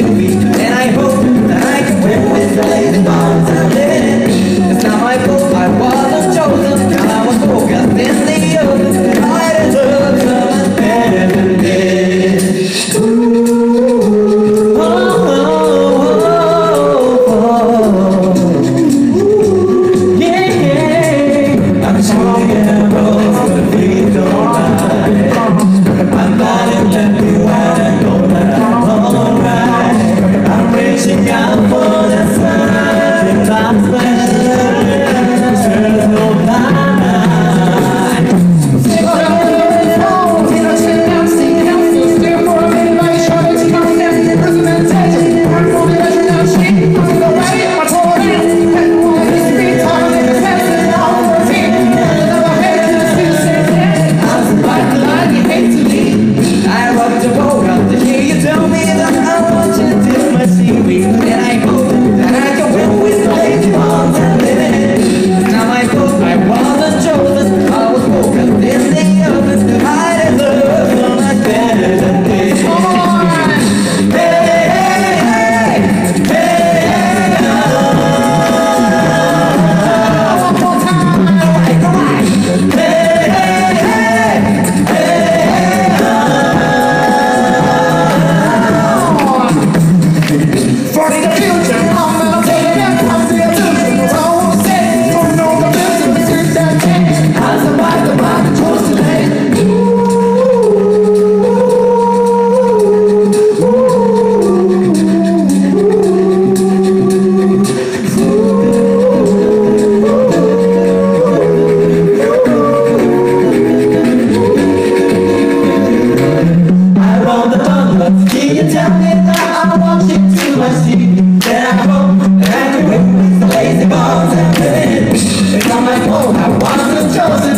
Maybe for the future. life, oh, I was jealous